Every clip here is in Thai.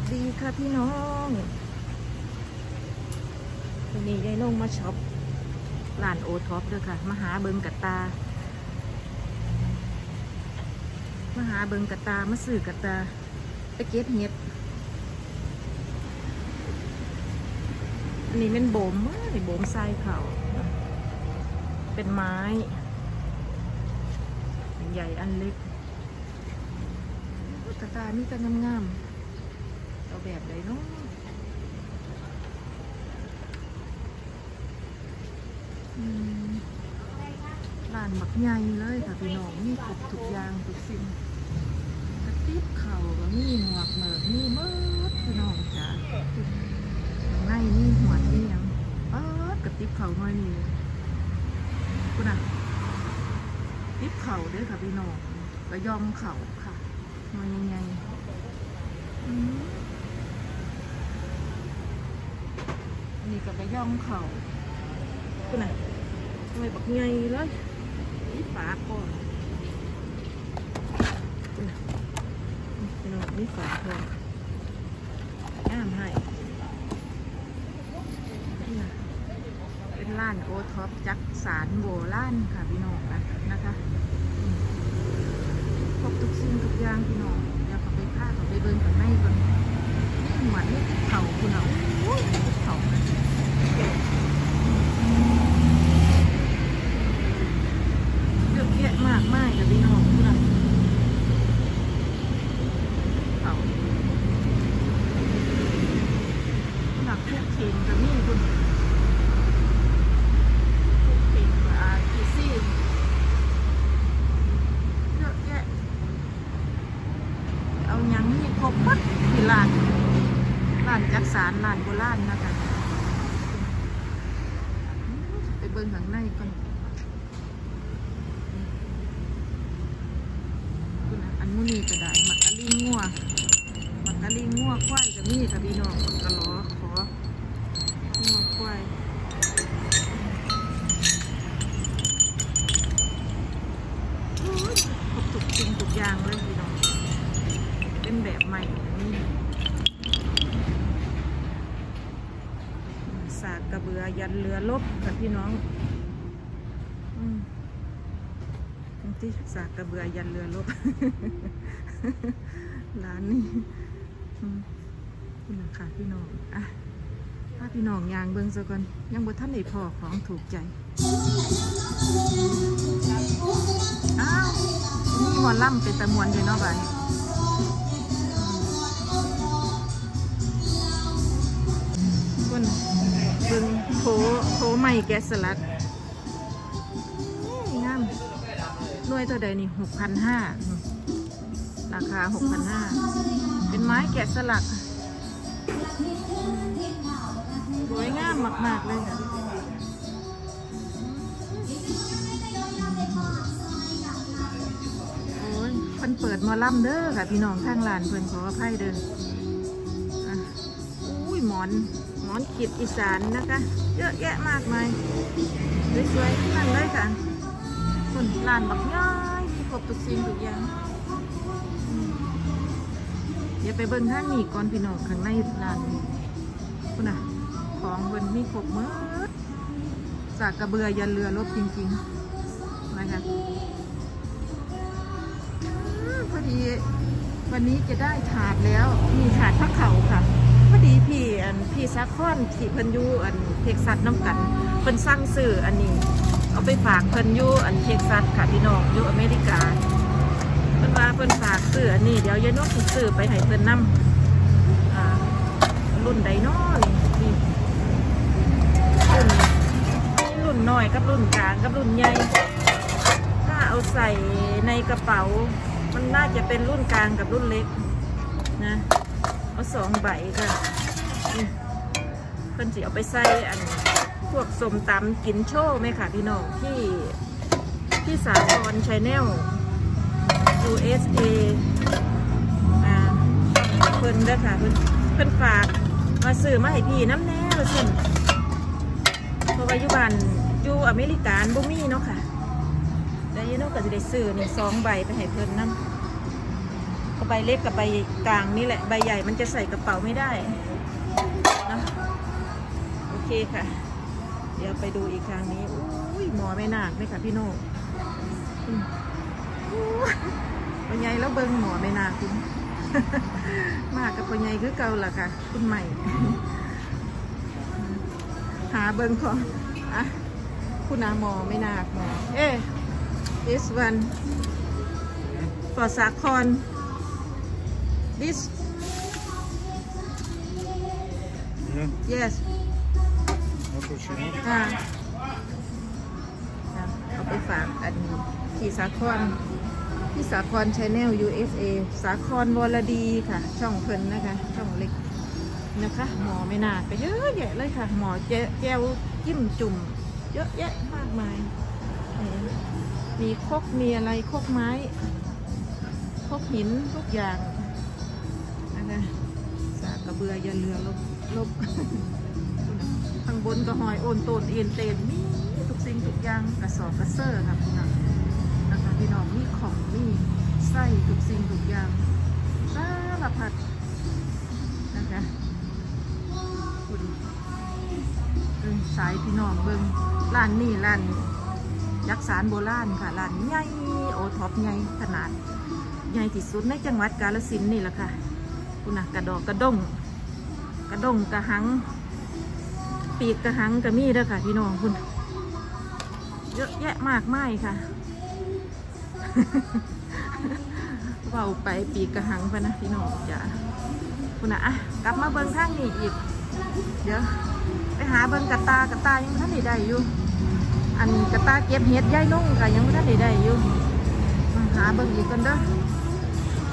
สดีค่ะพี่น้องวันนี้ยายนงมาช็อปร้านโอท็อปด้วยค่ะ มาหาเบิงกะตา มาหาเบิงกะตา มาซื้อกะตา ไปเก็บเห็ดอันนี้เป็นโบมเว้ยโบมทรายเขาเป็นไม้อันใหญ่อันเล็กกระตานี่ก็งามๆ เอาแบบใดเนาะอืมร้านบักใหญ่เลยค่ะพี่น้องมีครบทุกอย่างทุกสิ่งกระติบเข่าก็มีหมวกเหมิกมีเมิดพี่น้องจ้ะข้างในนี่หัวนี่ยังเออกระติบเข่าหน้อยนี่คุณอะติบเข่าด้วยค่ะพี่น้องก็ยอมเข่าค่ะน้อยยังไงอืมอั นนี้ก็ไปย่องเข่าคุณน่ะทำไมบักไงเลยนี่ฝาก่อนคุณน่ะนี่พี่น้องนี่ฝาก่อนงามให้นี่น่ะเป็นร้านโอท็อปจักสารโบราณค่ะพี่น้องนะนะคะอืมครบทุกสิ่งทุกอย่างพี่น้องเดี๋ยวเขาไปผ้าเขาไปเบิ่งกันในก่อนนี่หมวดนี่เข่าคุณเอาโอ้ยเข่านะ เยอะแยะมากมายกับพี่น้องคุณเขาหลักทุกเข่งกับนี่คุณทุกเข่งกับอาร์ทีซี่เยอะแยะ เอาหยังนี่ครบปัดที่ร้านร้านจักสารร้านโบราณนะคะไปเบิ่งข้างในก่อน คุณ น่ะอันมุนีก็ได้มักกะลิงงัวมักกะลิงงัวควายก็มีค่ะพี่น้องมักกะหลอของัวควายโอ้ยครบทุกสิ่งทุกอย่างเลยพี่น้องเป็นแบบใหม่นี่สากกระเบือยันเรือลบค่ะพี่น้องอืม ที่สากกระเบือยันเรือลบ ร้านนี้อืมนี่นะค่ะพี่น้องอะถ้าพี่น้องยางเบิ้งซะก่อนยังบ่ท่านได้พอของถูกใจ อ้าวนี่หมอล่ำเป็นตะมวนอยู่เนาะบ้านคุณเบิ้งโถโถใหม่แกสลัก หน่วยเท่าใดนี่หกพันห้าราคาหกพันห้าเป็นไม้แกะสลัก สวยงามมาก ๆ เลยค่ะโอ้ยเพิ่นเปิดมอลำเด้อค่ะ พี่น้องข้างลานเพิ่นขออภัยเด้ออุ้ยหมอนหมอนขีดอีสานนะคะ เยอะแยะมากมายสวยๆทั้งนั่นเลยค่ะ ส่นร้านบักย่อยมีครบทุกสิ่งทุกอย่างอืมเดี๋ยวไปเบิ่งท่างนี้ก่อนพี่น้องข้างในร้านคุณน่ะ ของเพิ่นมีครบหมดจากกระเบือยันเรือรบจริงๆนะคะพอดี วันนี้จะได้ถาดแล้ว มีถาดพระเขาค่ะพอดีพี่อันพี่ซักคอนที่เพิ่นยูอันเท็กซัสน้ำกันเพิ่นสั่งซื้ออันนี้ เอาไปฝากเพิ่นอยู่อันเท็กซัสค่ะพี่น้องอยู่อเมริกาเพิ่นว่าเพิ่นฝากซื้ออันนี้เดี๋ยวยายนกสิซื้อไปให้เพิ่นนำอ่ารุ่นไดโน่นี่นี่รุ่นรุ่นน้อยกับรุ่นกลางกับรุ่นใหญ่ถ้าเอาใส่ในกระเป๋า มันน่าจะเป็นรุ่นกลางกับรุ่นเล็กนะเอาสองใบค่ะเพิ่นสิเอาไปใส่อัน พวกสมตำกินโชว์ไหมค่ะพี่น้องที่ที่สาทรชแนล USA อ่าเพิ่นด้อค่ะเพิ่นเพิ่นฝากมาซื้อมาให้พี่น้ำแน่เละสิเพราะว่าอยู่บ้านอยู่อเมริกานบ่มีเนาะค่ะแล้วยายนกก็จะได้ซื้อนี่สองใบไปให้เพิ่นนำก็ใบเล็กกับใบกลางนี่แหละใบใหญ่มันจะใส่กระเป๋าไม่ได้นะโอเคค่ะ เดี๋ยวไปดูอีกครั้งนี้อุ้ยหมอไม่หนักเลยค่ะพี่โน่อืมอู้ปัญญแล้วเบิ้งหมอไม่หนักคุณมากกับปัญญคือเก่าล่ะค่ะ คุณใหม่ หาเบิ้งของอะคุณอาหมอไม่หนักหมอเอ๊ะ this one for สาคร this Yeah, yes ูชิค่ะเอาไปฝากอันที่สาครที่สาครชาแนล USA สาครวรดีค่ะ ช่องเพิ่นนะคะ ช่องเล็กนะคะ หมอไม่นาไปเยอะแยะเลยค่ะ หมอแจแก้วจิ้มจุ่ม เยอะแยะมากมาย มีคกมีอะไรคกไม้คกหินทุกอย่างนะคะสากระเบืออย่าเรือลบลบ บนก็หอยโอนโตนเอ็นเตนมีทุกสิ่งทุกอย่างกระสอบกระเซอร์ค่ะพี่น้องนะคะพี่น้องมีของมีไส้ทุกสิ่งทุกอย่างสารพัดนะคะคุณเบิ่งสายพี่น้องเบิ้งร้านนี่ร้านยักษ์สารโบราณค่ะร้านใหญ่โอท็อปใหญ่ขนาดใหญ่ที่สุดในจังหวัดกาฬสินธุ์นี่แหละค่ะคุณนะกระดอกกระด้งกระด้งกระหัง ปีกกระหังกระมีด้อค่ะ พี่น้องคุณเยอะแยะมากมายค่ะเบาไปปีกกระหังไปนะพี่น้องจ้ะคุณนะอะกลับมาเบิ้งทางนี้อีก เดี๋ยวไปหาเบิ้งกระตากระตายังไม่ทันได้ได้อยู่ อันกระตาเก็บเห็ดย่ายนุ่งค่ะยังไม่ทันได้ได้อยู่มาหาเบิ้งอีกกันเด้อ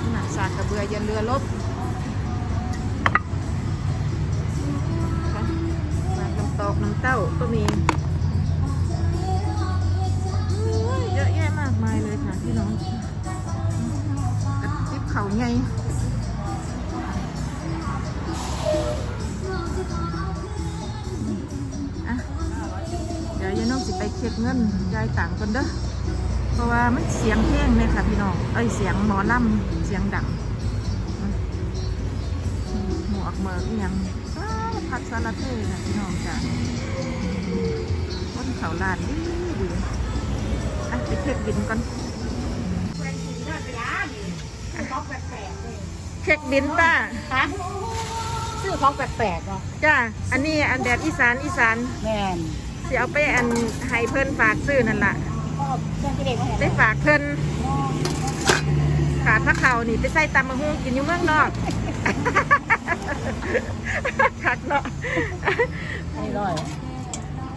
นี่นะสากกระเบือยันเรือลบ อกน้ำเต้าก็มีเยอะแยะมากมายเลยค่ะพี่น้องกระติบเขาไงอะเดี๋ยวยายน้องสิไปเช็คเงินยายต่างคนเด้อเพราะว่ามันเสียงเพลงเลยค่ะพี่น้องเอ้ยเสียงหมอลำเสียงดัง วกเมือกอิหยังสารพัดสารเพนะพี่น้องจ้ะคนเขาลานดีดีอะไปเช็คบินก่อนเช็คบินป้าฮะซื้อของแปลกๆเนาะจ้าอันนี้อันแดดอีสานอีสานแม่นสิเอาไปอันให้เพิ่นฝากซื้อนั่นล่ะพ่อเครื่องที่เด็กมาเห็นได้ฝากเพิ่นขาดพระเขานี่ไปใส่ตำมะฮุ่งกินอยู่เมืองนอก คักเนาะอันนี้ร้อย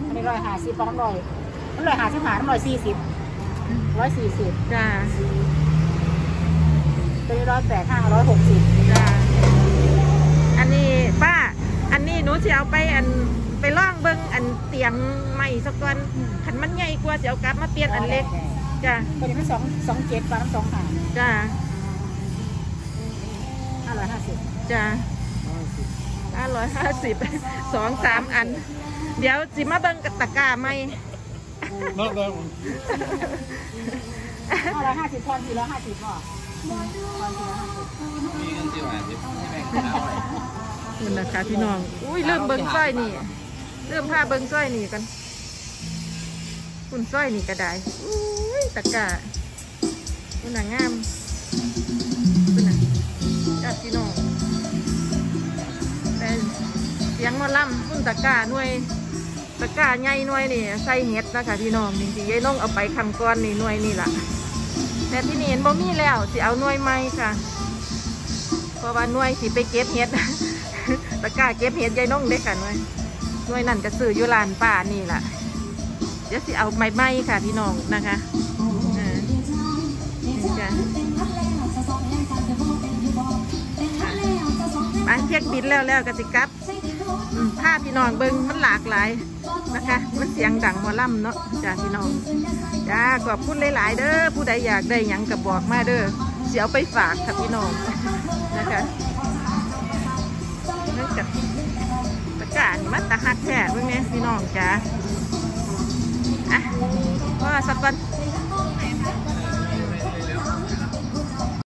อันนี้ร้อยห้าสิบสองร้อยมันร้อยห้าสิบห้าน้ำร้อยสี่สิบร้อยสี่สิบจ้าตัวนี้ร้อยแปดห้าร้อยหกสิบจ้าอันนี้ป้า อันนี้หนูจะเอาไปอันไปล่องเบิ้งอันเตียงใหม่สักวันขันมันใหญ่กว่าจะเอากลับมาเปลี่ยนอันเล็กจ้าตัวนี้มันสองสองเจ็ดปลาน้ำสองหางจ้าห้าร้อยห้าสิบจ้า ห้าร้อยห้าสิบสองสามอัน เดี๋ยวสิมาเบิ้งกับตะกร้าไหม Not that one. ห้าร้อยห้าสิบทอนสี่ร้อยห้าสิบพ่อทอนสี่ร้อยห้าสิบมีเงินสิบห้าสิบให้แบ่งกันเอาไว้คุณนะคะพี่น้อง อุ้ยเริ่มเบิ้งสร้อยนี่ เริ่มผ้าเบิ้งสร้อยนี่กัน คุณสร้อยนี่ก็ได้อุ้ยตะกร้าคุณน่ะงามคุณน่ะจ้าพี่น้องแต่เสียงมอลำคุณตะก้าหน่วยตะก้าใหญ่หน่วยนี่ใส่เห็ดนะคะพี่น้องจริงๆยายน้องเอาไปคำก้อนนี่หน่วยนี่ล่ะแต่ที่นี่เห็นบ่มีแล้วสิเอาหน่วยใหม่ค่ะเพราะว่าหน่วยสิไปเก็บเห็ดตะก้าเก็บเห็ดยายน้องเด็กกันไว้ยหน่วยนั่นก็ซื้ออยู่ร้านป้านี่ล่ะเดี๋ยวสิเอาใหม่ๆค่ะพี่น้องนะคะเออนี่จ้ะ ไปเช็คบินแล้วแล้วก็สิกลับผ้าพี่น้องเบิ้งมันหลากหลายนะคะ มันเสียงดังมอลำเนาะจ้าพี่น้องจ้าขอบคุณหลาย ๆ เด้อผู้ใดอยากได้ยังกับบอกมาเด้อเสียเอาไปฝากค่ะพี่น้องนะคะนั่นกับตะกานี่มันตะฮักแท้เบิ่งเนี่ยพี่น้องจ้าอะว่าสักวัน